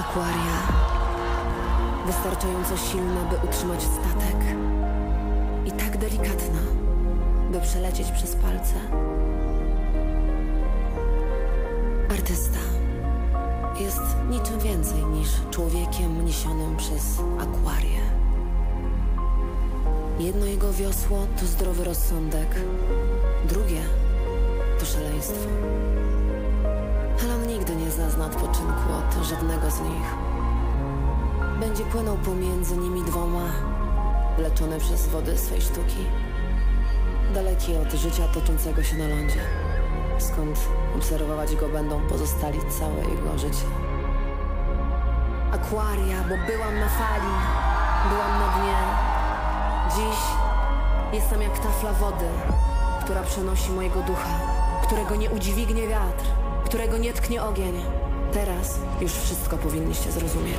Akwaria. Wystarczająco silna, by utrzymać statek. I tak delikatna, by przelecieć przez palce. Artysta jest niczym więcej niż człowiekiem niesionym przez akwarię. Jedno jego wiosło to zdrowy rozsądek, drugie to szaleństwo. Nie zazna odpoczynku od żadnego z nich. Będzie płynął pomiędzy nimi dwoma, leczony przez wody swej sztuki. Daleki od życia toczącego się na lądzie, skąd obserwować go będą pozostali całe jego życie. Akwaria, bo byłam na fali, byłam na dnie. Dziś jestem jak tafla wody, która przenosi mojego ducha, którego nie udźwignie wiatr, którego nie tknie ogień. Teraz już wszystko powinniście zrozumieć.